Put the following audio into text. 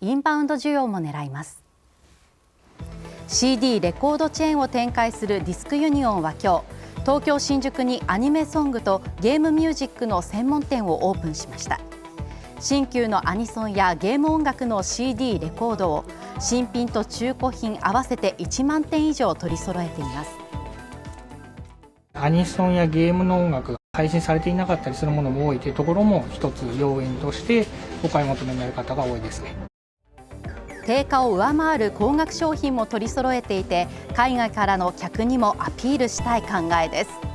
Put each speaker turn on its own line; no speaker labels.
インバウンド需要も狙います。CD レコードチェーンを展開するディスクユニオンは今日東京新宿にアニメソングとゲームミュージックの専門店をオープンしました。新旧のアニソンやゲーム音楽の CD レコードを新品と中古品合わせて1万点以上取り揃えています。
アニソンやゲームの音楽が配信されていなかったりするものも多いというところも一つ要因としてお買い求めになる方が多いですね。
定価を上回る高額商品も取り揃えていて海外からの客にもアピールしたい考えです。